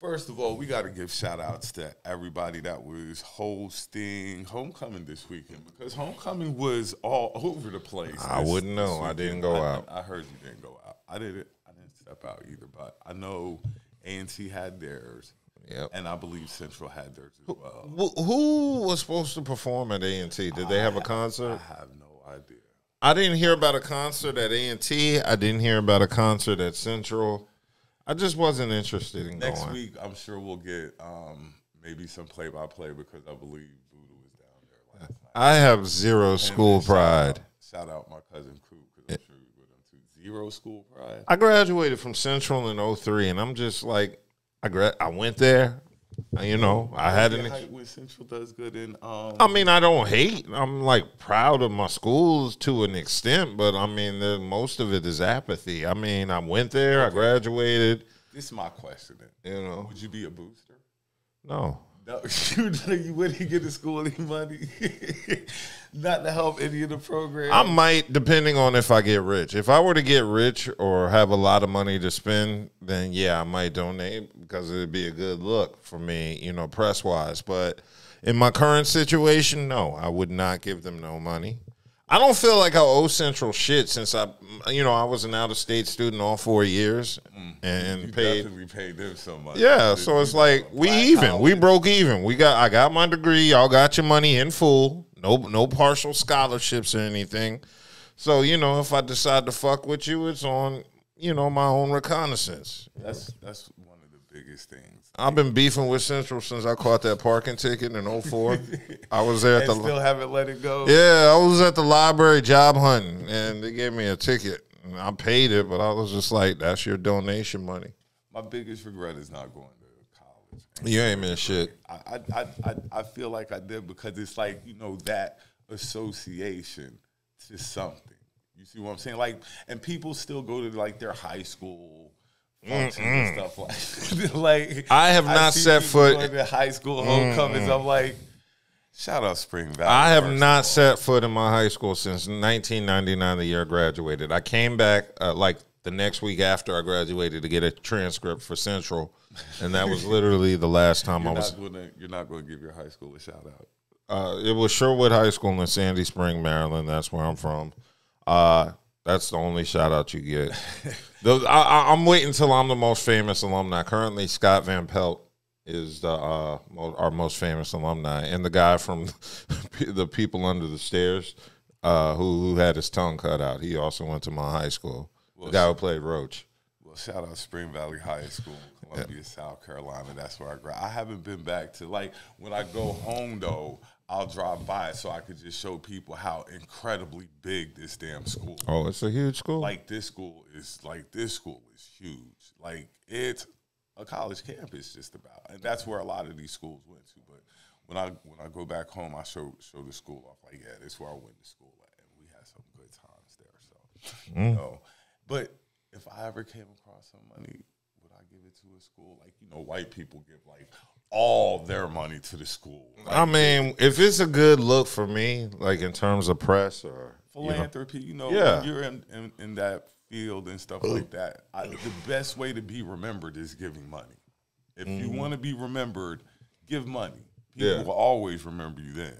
First of all, we got to give shout outs to everybody that was hosting homecoming this weekend because homecoming was all over the place. I this- wouldn't know. I didn't go I- out. I heard you didn't go out. I didn't. I didn't step out either, but I know A and T had theirs, Yep. and I believe Central had theirs as well. Who, who was supposed to perform at A and T? Did they have a concert? I have no idea. I didn't hear about a concert at A and T. I didn't hear about a concert at Central. I just wasn't interested in Next going. week, I'm sure we'll get um, maybe some play by play because I believe Voodoo was down there last night. I have zero And school then shout pride. out- Shout out my cousin Coop because I'm sure you with him too. Zero school pride. I graduated from Central in 03, and I'm just like, I gra- I went there. You know, I had an. When Central does good in um. I mean, I don't hate. I'm like proud of my schools to an extent, but I mean, the, most of it is apathy. I mean, I went there, I graduated. this is my question. Then. You know, Would you be a booster? no. No, you, you wouldn't get to school any money, not to help any of the programs. I might, depending on if I get rich. If I were to get rich or have a lot of money to spend, then yeah, I might donate because it'd be a good look for me, you know, press wise. But in my current situation, no, I would not give them no money. I don't feel like I owe Central shit since I, you know, I was an out of state student all four years mm. and you paid. definitely paid them so much. Yeah, so it's like we even. We broke even. We got I got my degree, y'all got your money in full. No no partial scholarships or anything. So, you know, if I decide to fuck with you, it's on, you know, my own reconnaissance. That's that's one of the biggest things. I've been beefing with Central since I caught that parking ticket in 04. I was there at And the still haven't let it go. Yeah, I was at the library job hunting and they gave me a ticket. And I paid it, but I was just like, that's your donation money. My biggest regret is not going to college. You ain't meant shit. I, I, I, I, I feel like I did because it's like, you know, that association to something. You see what I'm saying? Like, and people still go to like their high school functions and stuff like like I have not set foot- in to high school homecomings. I'm like, shout out Spring Valley. I have not set foot in my high school since 1999, the year I graduated. I came back uh, like the next week after I graduated to get a transcript for Central, and that was literally the last time I was. gonna you're not gonna give your high school a shout out. Uh, it was Sherwood High School in Sandy Spring, Maryland. That's where I'm from. Uh, that's the only shout out you get. Those, I, I'm waiting until I'm the most famous alumni. Currently, Scott Van Pelt is the uh, our most famous alumni, and the guy from the People Under the Stairs, uh, who who had his tongue cut out. He also went to my high school. The guy who played Roach. Well, shout out Spring Valley High School, Columbia, South Carolina. That's where I grew. I haven't been back to like when I go home though. I'll drive by so I could just show people how incredibly big this damn school. is. Oh, it's a huge school. Like this school is like this school is huge. Like it's a college campus just about, and that's where a lot of these schools went to. But when I when I go back home, I show show the school off. Like yeah, this is where I went to school at, and we had some good times there. So mm. you know, but if I ever came across some money, I give it to a school? Like you know, white people give like all their money to the school. Like, I mean, if it's a good look for me, like in terms of press or you know, philanthropy. You know, Yeah. when you're in, in, in that field and stuff like that. I, the best way to be remembered is giving money. If you want to be remembered, give money. People Mm-hmm. Yeah. will always remember you then.